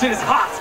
shit is hot.